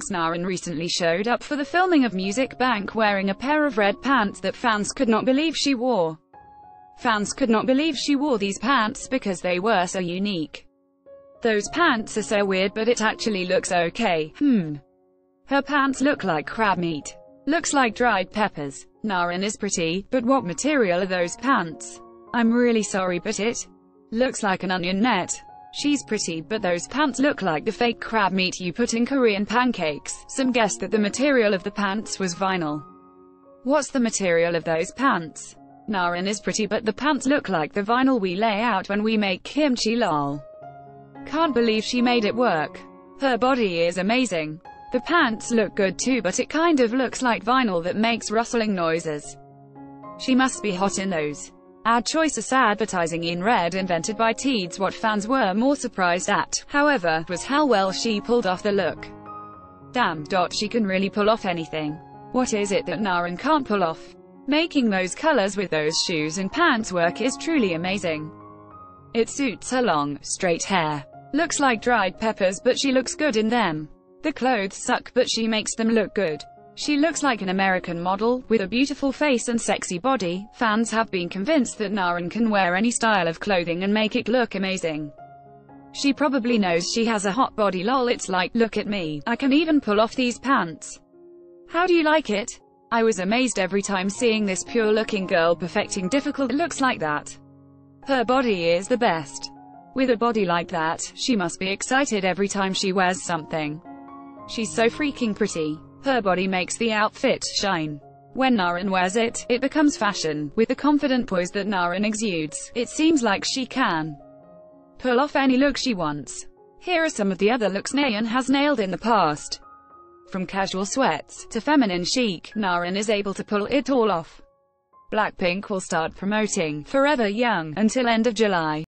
Naeun recently showed up for the filming of Music Bank wearing a pair of red pants that fans could not believe she wore. Fans could not believe she wore these pants because they were so unique. Those pants are so weird but it actually looks okay, hmm. Her pants look like crab meat. Looks like dried peppers. Naeun is pretty, but what material are those pants? I'm really sorry but it looks like an onion net. She's pretty, but those pants look like the fake crab meat you put in Korean pancakes. Some guessed that the material of the pants was vinyl. What's the material of those pants? Naeun is pretty but the pants look like the vinyl we lay out when we make kimchi lol. Can't believe she made it work. Her body is amazing. The pants look good too but it kind of looks like vinyl that makes rustling noises. She must be hot in those. Ad choices advertising in red invented by Teeds what fans were more surprised at, however, was how well she pulled off the look. Damn, dot she can really pull off anything. What is it that Naeun can't pull off? Making those colors with those shoes and pants work is truly amazing. It suits her long, straight hair. Looks like dried peppers but she looks good in them. The clothes suck but she makes them look good. She looks like an American model, with a beautiful face and sexy body. Fans have been convinced that Naeun can wear any style of clothing and make it look amazing. She probably knows she has a hot body lol it's like, look at me, I can even pull off these pants. How do you like it? I was amazed every time seeing this pure-looking girl perfecting difficult looks like that. Her body is the best. With a body like that, she must be excited every time she wears something. She's so freaking pretty. Her body makes the outfit shine. When Naeun wears it, it becomes fashion. With the confident poise that Naeun exudes, it seems like she can pull off any look she wants. Here are some of the other looks Naeun has nailed in the past. From casual sweats, to feminine chic, Naeun is able to pull it all off. Blackpink will start promoting Forever Young until end of July.